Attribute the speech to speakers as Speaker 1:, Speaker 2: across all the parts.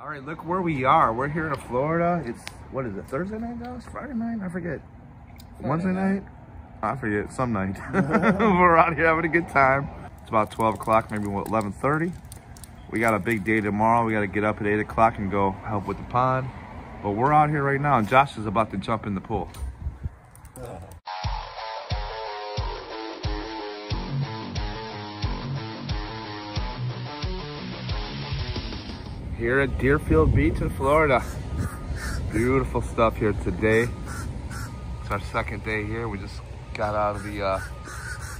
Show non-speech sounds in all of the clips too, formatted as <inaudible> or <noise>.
Speaker 1: All right, look where we are. We're here in Florida. It's, what is it, Thursday night, Dallas? Friday night? I forget. Friday Wednesday night? night? I forget, some night. <laughs> <laughs> We're out here having a good time. It's about 12 o'clock, maybe what, 11.30. We got a big day tomorrow. We got to get up at 8 o'clock and go help with the pond. But we're out here right now, and Josh is about to jump in the pool. <laughs> Here at Deerfield Beach in Florida. Beautiful stuff here today. It's our second day here. We just got out of the uh,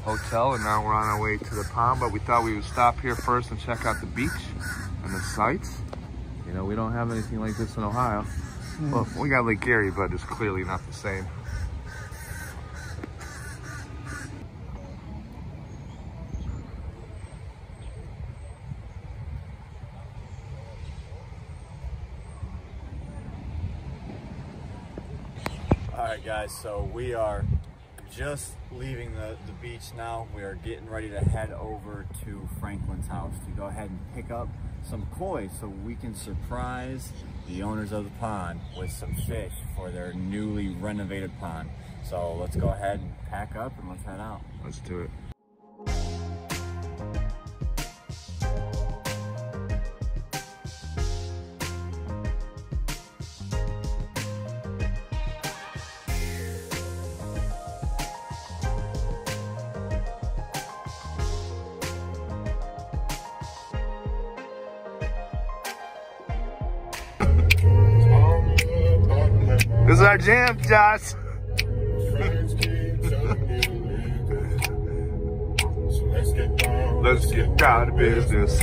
Speaker 1: hotel and now we're on our way to the pond, but we thought we would stop here first and check out the beach and the sights. You know, we don't have anything like this in Ohio. Mm. Well, we got Lake Erie, but it's clearly not the same.
Speaker 2: All right, guys, so we are just leaving the, the beach now. We are getting ready to head over to Franklin's house to go ahead and pick up some koi so we can surprise the owners of the pond with some fish for their newly renovated pond. So let's go ahead and pack up and let's head out.
Speaker 1: Let's do it. This is our jam, Josh. Let's get down to business.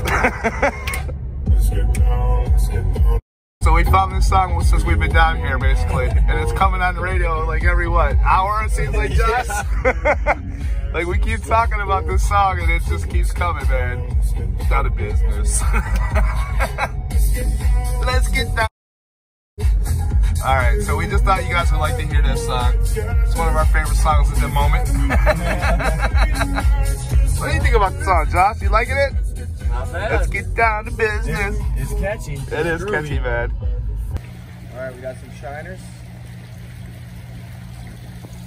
Speaker 1: so we found this song since we've been down here, basically, and it's coming on the radio like every what hour? It seems like Josh. <laughs> like we keep talking about this song, and it just keeps coming, man. Down to business. <laughs> Let's get down. All right, so we just thought you guys would like to hear this song. It's one of our favorite songs at the moment. <laughs> what do you think about the song, Josh? You liking it?
Speaker 2: Not bad.
Speaker 1: Let's get down to business.
Speaker 2: It's catchy.
Speaker 1: It's it is groovy. catchy, man.
Speaker 2: All right, we got some shiners.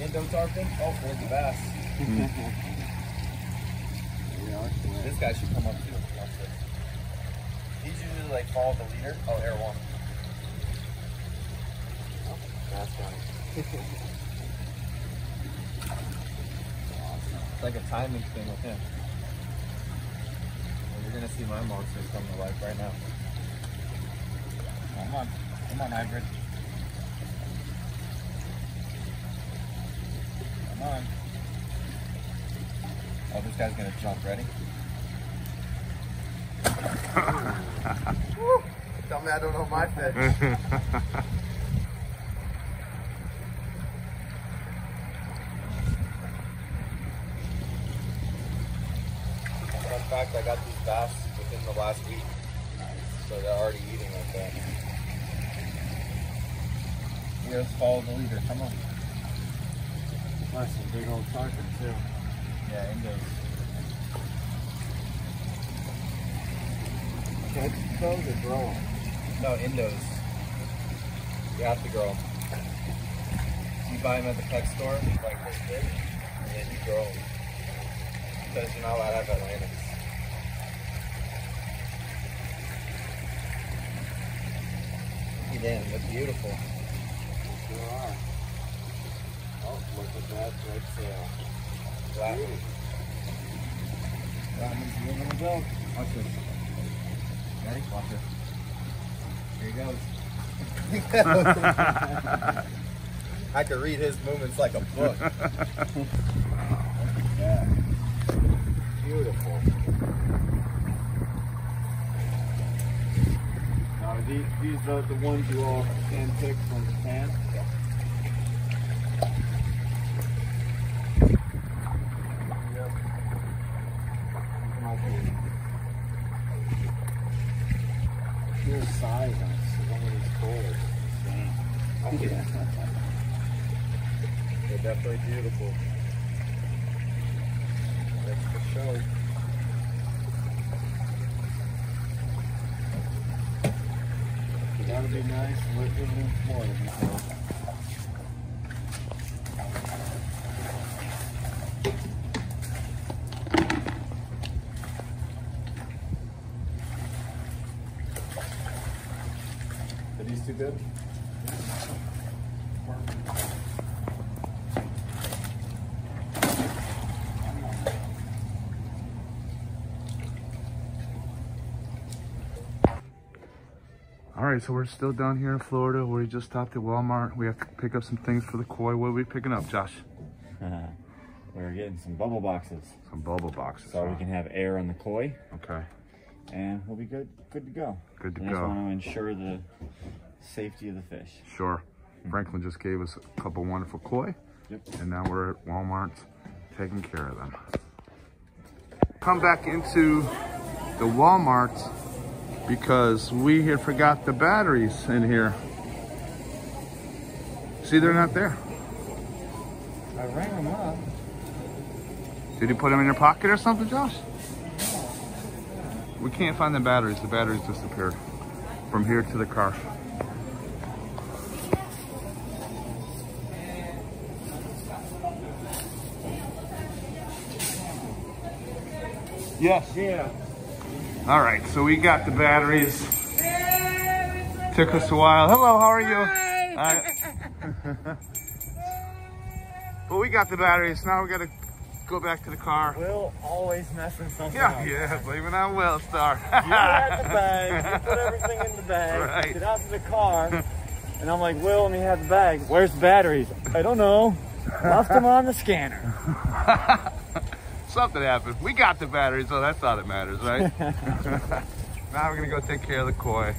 Speaker 2: Indo tarpon. Oh, there's the bass. Mm-hmm. this guy should come up too. He's usually like follow the leader. Oh, air one. That's funny. it's like a timing thing with him. You're gonna see my monster come to life right now. Come on. Come on, hybrid. Come on. Oh, this guy's gonna jump. Ready? <laughs> Tell me I don't know my <laughs> fish. Fact, I got these bass within the last week. So they're already eating like that. You guys follow the leader, come on. That's some big old tarpon too. Yeah, Indos. Catch those or grow them? No, Indos. You have to grow them. You buy them at the pet store, like this big, and then you grow them. Because you're not allowed to have Damn, That's beautiful. Sure are. Oh, look at that red sail. Flatman. Flatman's giving a go. Watch this. Ready? Watch this. Here he goes. I could read his movements like a book. <laughs> these, are the ones you all can pick from Japan. Yeah. Sheer size on some of these corals. Oh, yeah. They're definitely beautiful. That's for sure. Gotta be nice. We're in Florida.
Speaker 1: Right, so we're still down here in Florida. We just stopped at Walmart. We have to pick up some things for the koi. What are we picking up, Josh? <laughs>
Speaker 2: We're getting some bubble boxes
Speaker 1: Some bubble boxes.
Speaker 2: so we can have air on the koi
Speaker 1: Okay,
Speaker 2: and we'll be good good to go.
Speaker 1: good to
Speaker 2: I just want to ensure the safety of the fish.
Speaker 1: Sure. Hmm. Franklin just gave us a couple wonderful koi,
Speaker 2: Yep.
Speaker 1: and now we're at Walmart taking care of them. Come back into the Walmart because we had forgot the batteries in here. See, they're not there.
Speaker 2: I rang them up.
Speaker 1: Did you put them in your pocket or something, Josh? We can't find the batteries. The batteries disappeared from here to the car. Yes.
Speaker 2: Yeah.
Speaker 1: All right, so we got the batteries. Took us a while. Hello, how are you? Hi. but <laughs> we got the batteries. Now we got to go back to the car.
Speaker 2: Will always messing something
Speaker 1: Yeah,
Speaker 2: up.
Speaker 1: yeah, blame it on Willstar.
Speaker 2: You had the bag. You put <laughs> everything in the bag.
Speaker 1: Right.
Speaker 2: Get out to the car. And I'm like, Will, and he had the bag. Where's the batteries? I don't know. Left them on the scanner. <laughs>
Speaker 1: Something happened. We got the batteries, so that's all that matters, right? <laughs> now we're gonna go take care of the koi.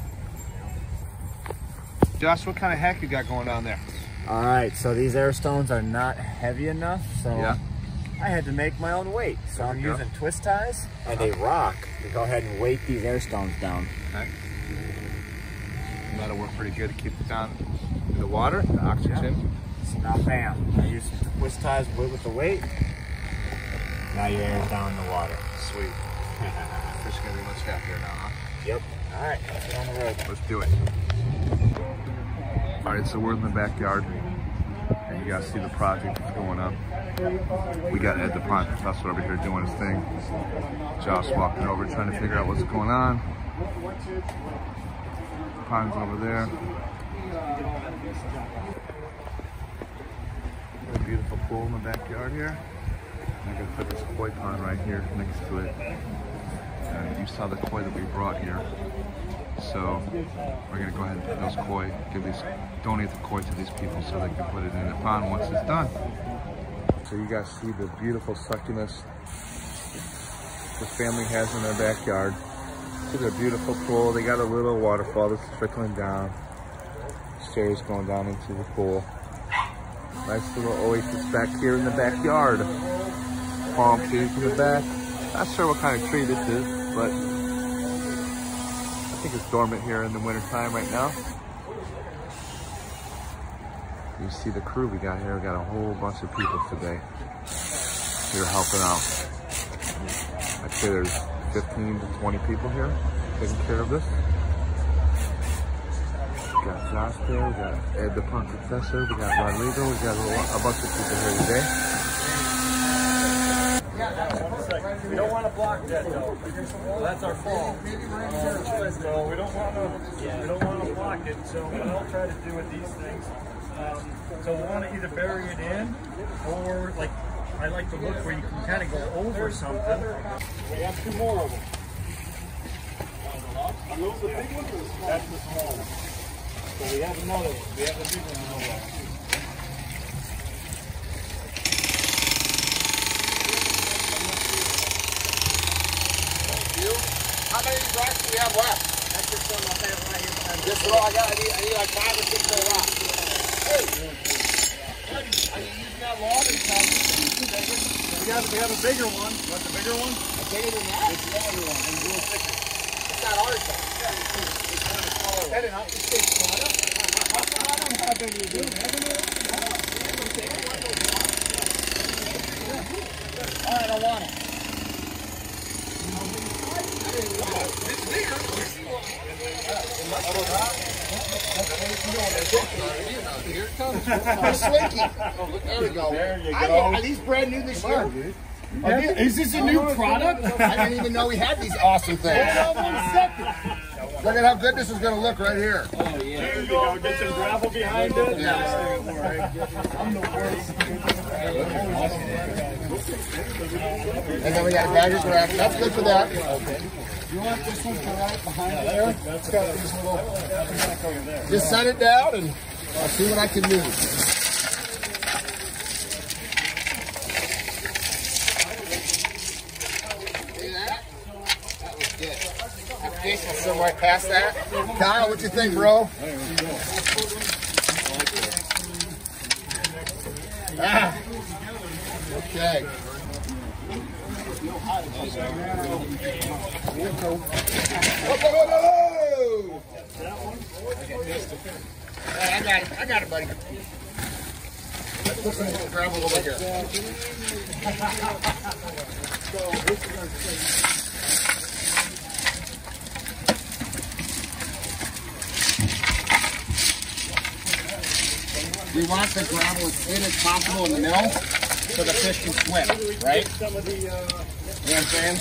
Speaker 1: Josh, what kind of heck you got going on there?
Speaker 2: All right, so these air stones are not heavy enough, so
Speaker 1: Yeah.
Speaker 2: I had to make my own weight. So I'm
Speaker 1: go.
Speaker 2: using twist ties and a rock to go ahead and weight these air stones down.
Speaker 1: Okay. That'll work pretty good to keep it down in the water, the oxygen.
Speaker 2: So now, bam, I use some twist ties with the weight. Now your air's down in the water.
Speaker 1: Sweet. <laughs> Fish gonna be much happier now, huh?
Speaker 2: Yep. All right, let's get on the road.
Speaker 1: Let's do it. All right, so we're in the backyard, and you guys see the project that's going up. We got Ed the pond professor over here doing his thing. Josh walking over, trying to figure out what's going on. Pond's over there. A beautiful pool in the backyard here. I'm gonna put this koi pond right here next to it. And you saw the koi that we brought here. So we're gonna go ahead and put those koi, give these, donate the koi to these people so they can put it in the pond once it's done. So you guys see the beautiful succulents this family has in their backyard. See their beautiful pool. They got a little waterfall that's trickling down. Stairs going down into the pool. Nice little oasis back here in the backyard. Palm trees in the back. Not sure what kind of tree this is, but I think it's dormant here in the wintertime right now. You see the crew we got here. We got a whole bunch of people today here helping out. I'd say there's 15 to 20 people here taking care of this. We got Josh there, we got Ed the Pond Professor, we got Rodrigo, we got a, a bunch of people here today.
Speaker 2: We don't want to block that though. That's our fault. So we don't want to. We don't want to block it. So what I'll try to do with these things. Um, so we want to either bury it in, or like I like to look where you can kind of go over something. We have two more of them. Are those the big ones or the small? That's the small one. So we have another one. We have a big one
Speaker 3: How many rocks do we have left? That's just some I have right here behind This row, I got, I need, I need like five or six more rocks. Hey! Are you using that long or something?
Speaker 2: We have, we have a bigger one. Want the bigger one?
Speaker 3: A bigger than that?
Speaker 2: It's longer one and a little thicker.
Speaker 3: It's not ours though. It's kind of smaller.
Speaker 2: That enough? It's big smaller. I don't know how big you do.
Speaker 3: All right, I want it.
Speaker 2: How about that?
Speaker 3: Here it comes. My slinky. There we go.
Speaker 2: There you
Speaker 3: I
Speaker 2: go.
Speaker 3: Are these brand new this year?
Speaker 4: Is this a new product?
Speaker 3: I didn't even know we had these awesome things. Look at how good this is going to look right here.
Speaker 2: Oh, There you go. Get some gravel behind it.
Speaker 3: And then we got a of grass. That's good for that.
Speaker 4: You want this one to right behind there?
Speaker 3: Just set it down and I'll see what I can move. See that? That was good. That fish is still right past that. Kyle, what you think, bro? Ah. Okay. Whoa, whoa, whoa, I got it. I got it, buddy. Let's put some gravel over here. We want the gravel as thin as possible in the middle so the fish can swim, right? You know what I'm saying?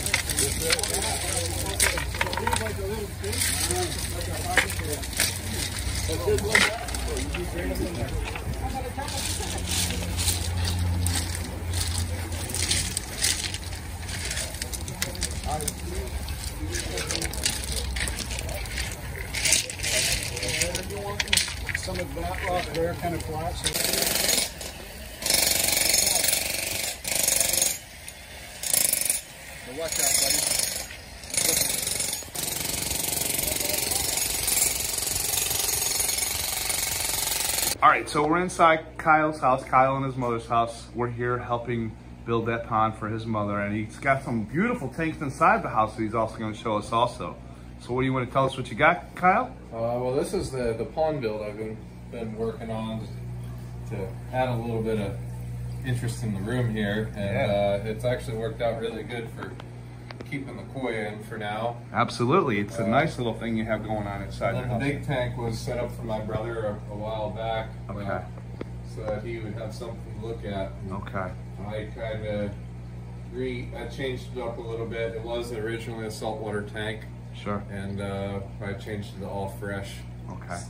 Speaker 4: Some of that rock there kind of flat. So
Speaker 3: watch out, buddy.
Speaker 1: All right, so we're inside Kyle's house, Kyle and his mother's house. We're here helping build that pond for his mother, and he's got some beautiful tanks inside the house that he's also going to show us also. So what do you want to tell us what you got, Kyle?
Speaker 5: Uh, well, this is the, the pond build I've been, been working on to add a little bit of interest in the room here. And
Speaker 1: Yeah.
Speaker 5: uh, it's actually worked out really good for keeping the koi in for now.
Speaker 1: Absolutely, it's a nice little thing you have going on inside
Speaker 5: And the big tank was set up for my brother a, a while back. uh,
Speaker 1: Okay.
Speaker 5: so that he would have something to look at. And
Speaker 1: Okay,
Speaker 5: I kind of re I changed it up a little bit. It was originally a saltwater tank,
Speaker 1: sure.
Speaker 5: and uh, I changed to all fresh.
Speaker 1: Okay,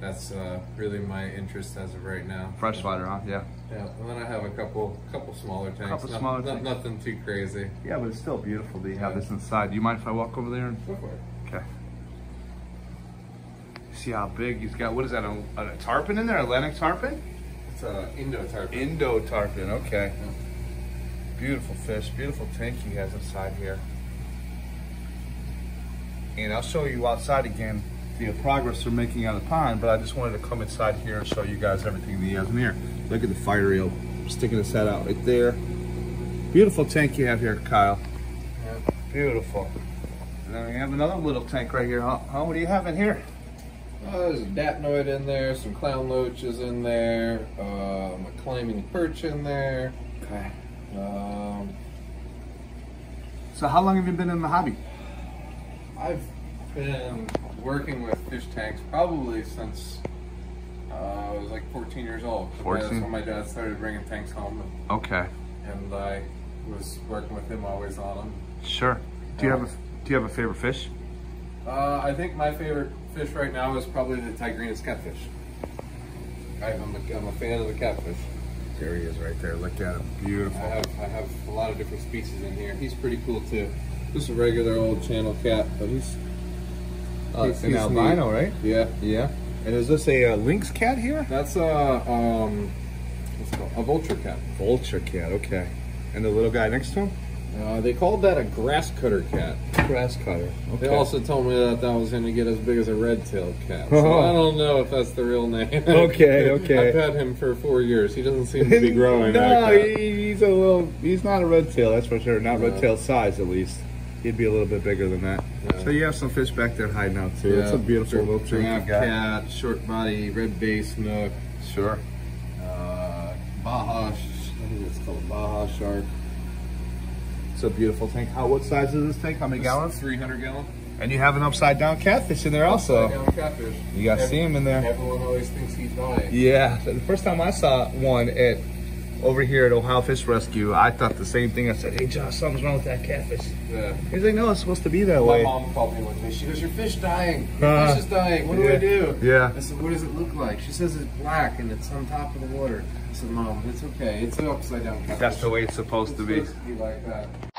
Speaker 5: That's uh, really my interest as of right now.
Speaker 1: freshwater, huh? Yeah.
Speaker 5: Yeah, and then I have a couple, couple smaller tanks.
Speaker 1: Couple
Speaker 5: Not-
Speaker 1: smaller tanks.
Speaker 5: Nothing too crazy.
Speaker 1: Yeah, but it's still beautiful that you have this inside. Do you mind if I walk over there? And...
Speaker 5: Go for it.
Speaker 1: Okay. See how big he's got? What is that? A, a tarpon in there? Atlantic tarpon?
Speaker 5: It's a Indo tarpon.
Speaker 1: Indo tarpon. Okay. Beautiful fish. Beautiful tank he has inside here. And I'll show you outside again the progress they're making on the pond, but I just wanted to come inside here and show you guys everything that he has in here. Look at the fire eel sticking his head out right there. Beautiful tank you have here, Kyle. Yeah, Beautiful. And then we have another little tank right here. Huh? Huh? What do you have in here?
Speaker 5: Oh, there's a datnoid in there, some clown loaches in there, um, a climbing perch in there.
Speaker 1: Okay.
Speaker 5: Um,
Speaker 1: So how long have you been in the hobby?
Speaker 5: I've been working with fish tanks probably since uh, I was like 14 years old. That's
Speaker 1: 14.
Speaker 5: when my dad started bringing tanks home,
Speaker 1: Okay.
Speaker 5: and I was working with him always on them.
Speaker 1: Sure. Do you have a Do you have a favorite fish?
Speaker 5: Uh, I think my favorite fish right now is probably the Tigrinus catfish. I- I'm a, I'm a fan of the catfish.
Speaker 1: There he is, right there. Look at him. Beautiful.
Speaker 5: I
Speaker 1: Beautiful.
Speaker 5: have I have a lot of different species in here. He's pretty cool too. Just a regular old channel cat, but he's
Speaker 1: Oh,
Speaker 5: he's-
Speaker 1: it's an
Speaker 5: he's
Speaker 1: albino,
Speaker 5: neat.
Speaker 1: right?
Speaker 5: Yeah,
Speaker 1: Yeah. And is this a uh, lynx cat here?
Speaker 5: that's a um, what's it called? A vulture cat.
Speaker 1: Vulture cat. Okay. And the little guy next to him?
Speaker 5: Uh, they called that a grass cutter cat.
Speaker 1: Grass cutter.
Speaker 5: They also told me that that was going to get as big as a red-tailed cat. <laughs> So
Speaker 1: Oh.
Speaker 5: I don't know if that's the real name. <laughs>
Speaker 1: Okay, <laughs> okay.
Speaker 5: I've had him for four years. He doesn't seem to be growing.
Speaker 1: no,
Speaker 5: like that.
Speaker 1: he, he's a little. He's not a red tail, that's for sure. Not
Speaker 5: No.
Speaker 1: red tail size, at least. He'd be a little bit bigger than that.
Speaker 5: Yeah.
Speaker 1: So you have some fish back there hiding out too. it's a beautiful little thing
Speaker 5: giraffe
Speaker 1: you got.
Speaker 5: cat, short body, red base snook,
Speaker 1: Sure.
Speaker 5: uh, Bala. I think it's called Bala shark.
Speaker 1: It's a beautiful tank. How? What size is this tank? How many gallons?
Speaker 5: 300 gallon.
Speaker 1: And you have an upside down catfish in there also.
Speaker 5: Upside down catfish.
Speaker 1: You gotta see him in there.
Speaker 5: Everyone always thinks he's dying.
Speaker 1: Yeah, the first time I saw one at over here at Ohio Fish Rescue, I thought the same thing. I said, "Hey, Josh, something's wrong with that catfish."
Speaker 5: Yeah.
Speaker 1: He's like, "No, it's supposed to be that
Speaker 5: My
Speaker 1: way."
Speaker 5: My mom called me one day. She goes, "Your fish dying. Your
Speaker 1: Uh,
Speaker 5: fish is dying. What do
Speaker 1: yeah.
Speaker 5: I do?"
Speaker 1: Yeah.
Speaker 5: I said, "What does it look like?" She says it's black and it's on top of the water. I said, "Mom, it's okay. It's an upside down catfish.
Speaker 1: That's the way it's supposed to be.
Speaker 5: Supposed to be like that."